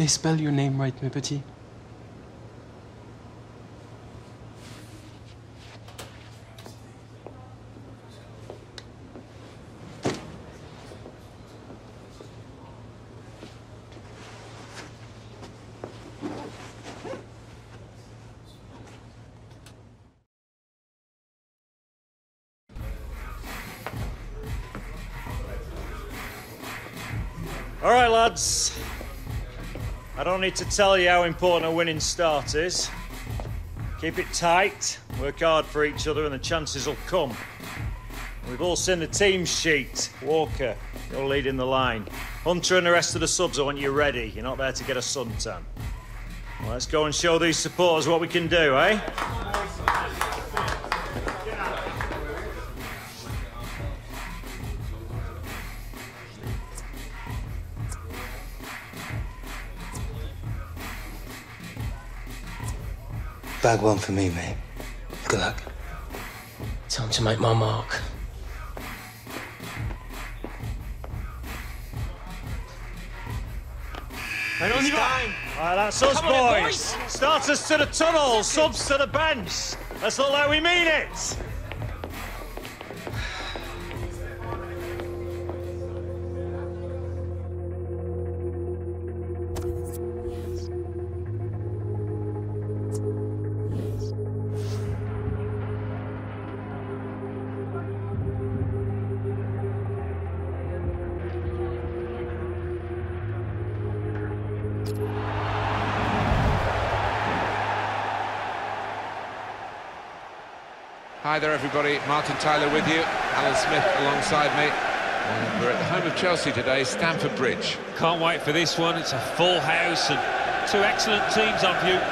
They spell your name right, mes petits? All right, lads. I don't need to tell you how important a winning start is. Keep it tight, work hard for each other, and the chances will come. We've all seen the team sheet. Walker, you're leading the line. Hunter and the rest of the subs, I want you ready. You're not there to get a suntan. Well, let's go and show these supporters what we can do, eh? Bag one for me, mate. Good luck. Time to make my mark. And on time. All right, that's us, Come on, boys. Starters to the tunnel, subs to the bench. Let's look like we mean it. Hi there, everybody. Martin Tyler with you. Alan Smith alongside me. And we're at the home of Chelsea today, Stamford Bridge. Can't wait for this one. It's a full house and two excellent teams on view.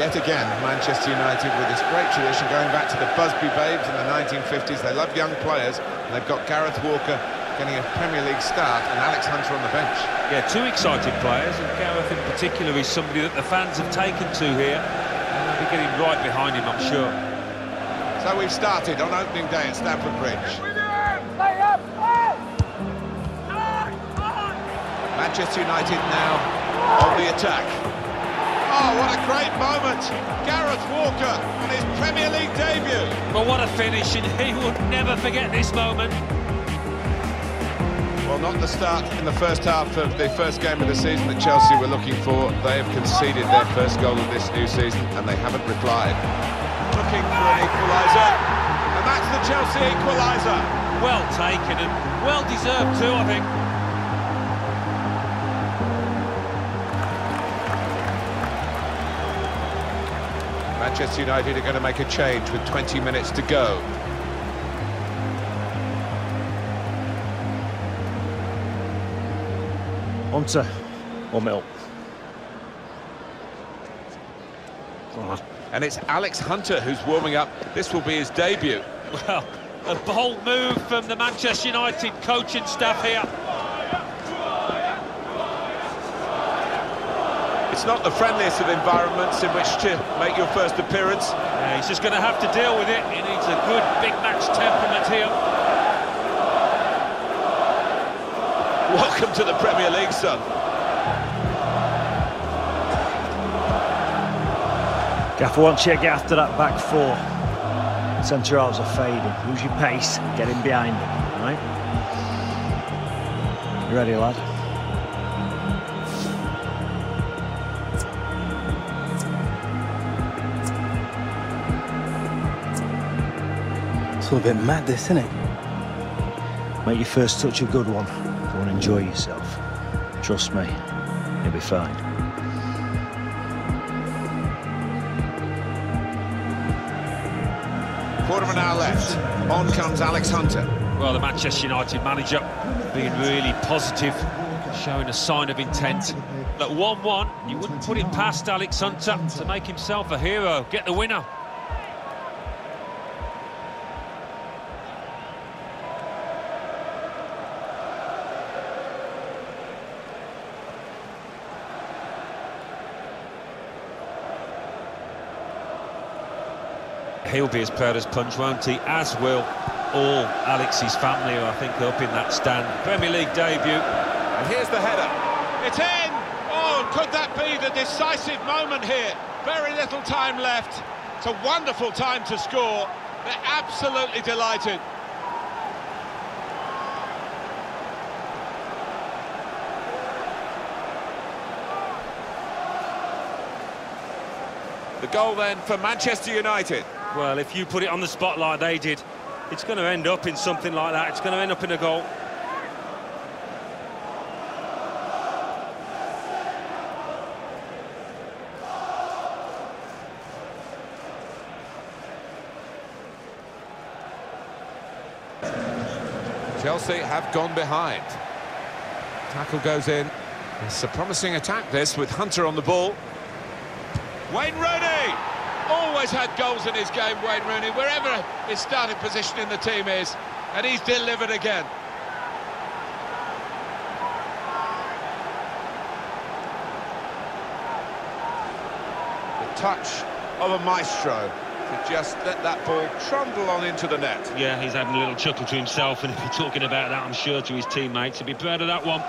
Yet again, Manchester United with this great tradition going back to the Busby Babes in the 1950s. They love young players, and they've got Gareth Walker getting a Premier League start and Alex Hunter on the bench. Yeah, two excited players, and Gareth in particular is somebody that the fans have taken to here. And they'll be getting right behind him, I'm sure. So we've started on opening day at Stamford Bridge. Manchester United now on the attack. Oh, what a great moment! Gareth Walker on his Premier League debut. But what a finish, and he would never forget this moment. Well, not the start in the first half of the first game of the season that Chelsea were looking for. They have conceded their first goal of this new season, and they haven't replied. Looking for an equaliser, and that's the Chelsea equaliser. Well taken and well deserved too, I think. Manchester United are going to make a change with 20 minutes to go. Hunter or Mill? And it's Alex Hunter who's warming up. This will be his debut. Well, a bold move from the Manchester United coaching staff here. It's not the friendliest of environments in which to make your first appearance. Yeah, he's just going to have to deal with it. He needs a good big match temperament here. Welcome to the Premier League, son. Gaffer wants you to get after that back four. Centre halves are fading. Lose your pace, get in behind them, right? You ready, lad? It's all a bit mad, this, isn't it? Make your first touch a good one. Go and enjoy yourself. Trust me, you'll be fine. Quarter of an hour left. On comes Alex Hunter. Well, the Manchester United manager being really positive, showing a sign of intent. At 1-1, you wouldn't put it past Alex Hunter to make himself a hero, get the winner. He'll be as proud as punch, won't he? As will all Alex's family, who I think are up in that stand. Premier League debut. And here's the header. It's in! Oh, could that be the decisive moment here? Very little time left. It's a wonderful time to score. They're absolutely delighted. The goal then for Manchester United. Well, if you put it on the spot like they did, it's going to end up in something like that. It's going to end up in a goal. Chelsea have gone behind. Tackle goes in. It's a promising attack, this, with Hunter on the ball. Wayne Rooney! Always had goals in his game, Wayne Rooney, wherever his starting position in the team is. And he's delivered again. The touch of a maestro to just let that ball trundle on into the net. Yeah, he's having a little chuckle to himself, and if you're talking about that, I'm sure to his teammates, he'd be proud of that one.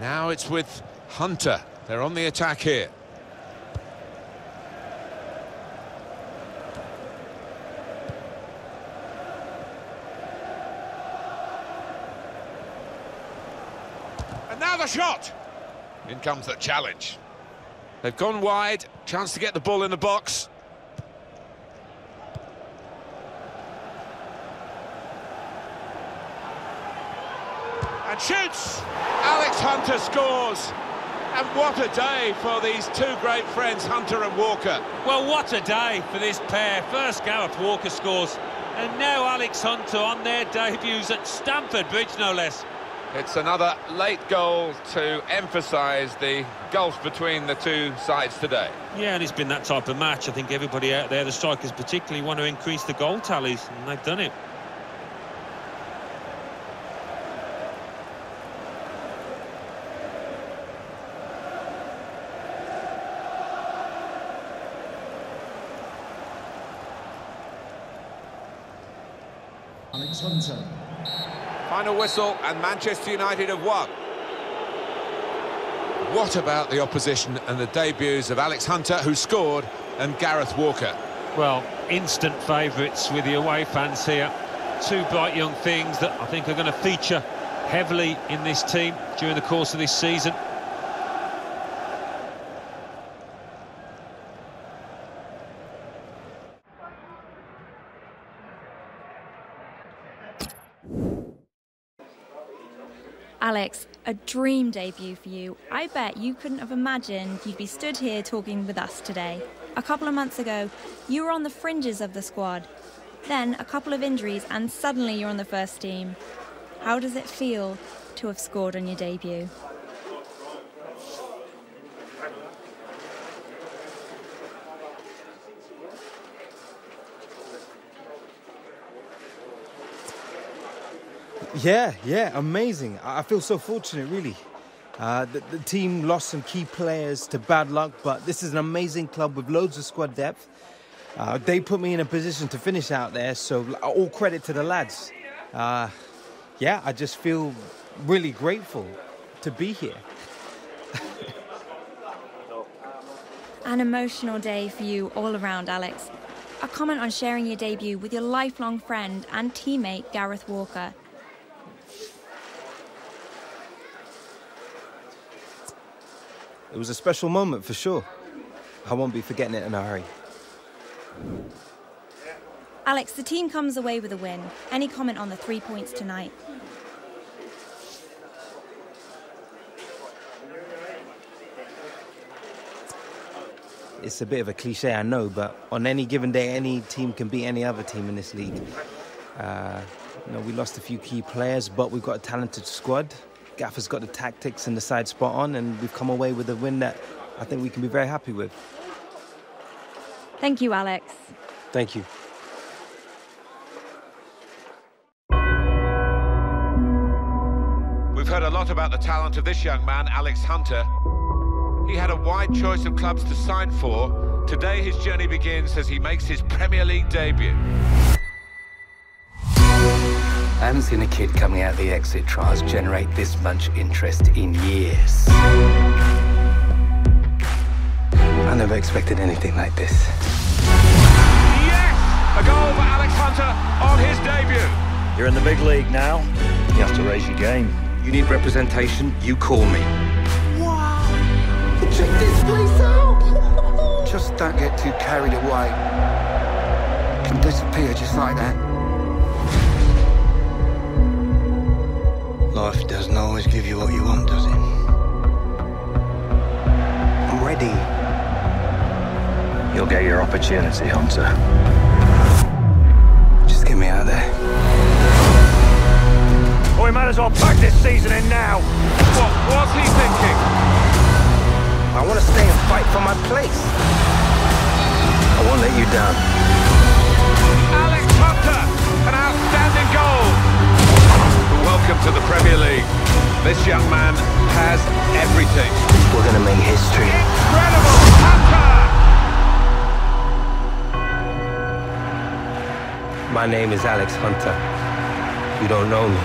Now it's with Hunter. They're on the attack here. And now the shot! In comes the challenge. They've gone wide, chance to get the ball in the box. And shoots! Alex Hunter scores. And what a day for these two great friends, Hunter and Walker. Well, what a day for this pair. First Gareth Walker scores, and now Alex Hunter on their debuts at Stamford Bridge, no less. It's another late goal to emphasise the gulf between the two sides today. Yeah, and it's been that type of match. I think everybody out there, the strikers particularly, want to increase the goal tallies, and they've done it. Alex Hunter. Final whistle, and Manchester United have won. What about the opposition and the debuts of Alex Hunter, who scored, and Gareth Walker? Well, instant favourites with the away fans here. Two bright young things that I think are going to feature heavily in this team during the course of this season. Alex, a dream debut for you. I bet you couldn't have imagined you'd be stood here talking with us today. A couple of months ago, you were on the fringes of the squad. Then, a couple of injuries, and suddenly you're on the first team. How does it feel to have scored on your debut? Yeah, yeah, amazing. I feel so fortunate, really. Uh, the, the team lost some key players to bad luck, but this is an amazing club with loads of squad depth. Uh, they put me in a position to finish out there, so all credit to the lads. Uh, yeah, I just feel really grateful to be here. An emotional day for you all around, Alex. A comment on sharing your debut with your lifelong friend and teammate, Gareth Walker. It was a special moment for sure. I won't be forgetting it in a hurry. Alex, the team comes away with a win. Any comment on the three points tonight? It's a bit of a cliche, I know, but on any given day, any team can beat any other team in this league. Uh, you know, we lost a few key players, but we've got a talented squad. Gaffer's got the tactics and the side spot on, and we've come away with a win that I think we can be very happy with. Thank you, Alex. Thank you. We've heard a lot about the talent of this young man, Alex Hunter. He had a wide choice of clubs to sign for. Today his journey begins as he makes his Premier League debut. I haven't seen a kid coming out of the exit trials generate this much interest in years. I never expected anything like this. Yes! A goal for Alex Hunter on his debut. You're in the big league now. You have to raise your game. You need representation, you call me. Wow! Check this place out! just don't get too carried away. It Can disappear just like that. Life doesn't always give you what you want, does it? I'm ready. You'll get your opportunity, Hunter. Just get me out of there. Well, we might as well pack this season in now. What was he thinking? I want to stay and fight for my place. I won't let you down. Welcome to the Premier League. This young man has everything. We're gonna make history. Incredible! Hunter! My name is Alex Hunter. You don't know me,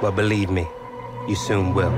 but believe me, you soon will.